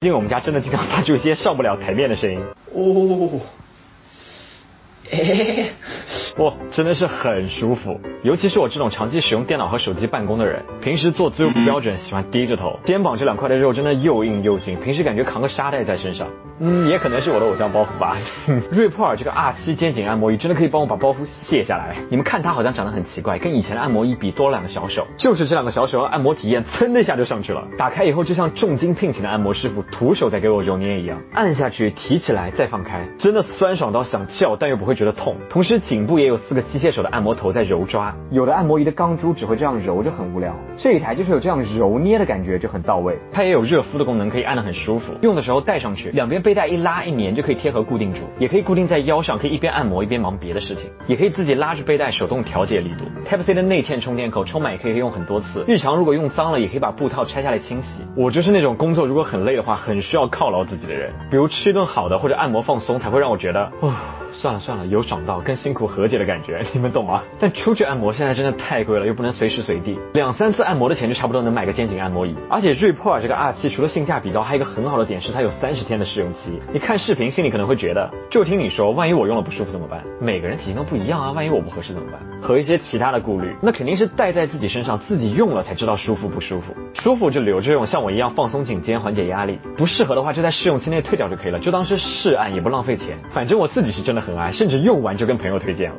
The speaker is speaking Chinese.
因为我们家真的经常发出一些上不了台面的声音。哦，哎。哇，真的是很舒服，尤其是我这种长期使用电脑和手机办公的人，平时坐姿又不标准，喜欢低着头，肩膀这两块的肉真的又硬又紧，平时感觉扛个沙袋在身上。嗯，也可能是我的偶像包袱吧。瑞珀尔这个 R7 肩颈按摩仪真的可以帮我把包袱卸下来。你们看它好像长得很奇怪，跟以前的按摩仪比多了两个小手，就是这两个小手按摩体验噌的一下就上去了。打开以后就像重金聘请的按摩师傅徒手在给我揉捏一样，按下去提起来再放开，真的酸爽到想叫，但又不会觉得痛。同时颈部也有四个机械手的按摩头在揉抓。有的按摩仪的钢珠只会这样揉就很无聊，这一台就是有这样揉捏的感觉就很到位。它也有热敷的功能，可以按得很舒服。用的时候戴上去，两边。背带一拉一粘就可以贴合固定住，也可以固定在腰上，可以一边按摩一边忙别的事情，也可以自己拉着背带手动调节力度。Type C 的内嵌充电口，充满也可以用很多次。日常如果用脏了，也可以把布套拆下来清洗。我就是那种工作如果很累的话，很需要犒劳自己的人，比如吃一顿好的或者按摩放松，才会让我觉得，哦，算了算了，有爽到跟辛苦和解的感觉，你们懂吗？但出去按摩现在真的太贵了，又不能随时随地，两三次按摩的钱就差不多能买个肩颈按摩仪。而且瑞珀尔这个 R 七除了性价比高，还有一个很好的点是它有三十天的试用期。你看视频，心里可能会觉得，就听你说，万一我用了不舒服怎么办？每个人体型都不一样啊，万一我不合适怎么办？和一些其他的顾虑，那肯定是戴在自己身上，自己用了才知道舒服不舒服。舒服就留着用，像我一样放松颈肩，缓解压力。不适合的话，就在试用期内退掉就可以了，就当是试按，也不浪费钱。反正我自己是真的很爱，甚至用完就跟朋友推荐了。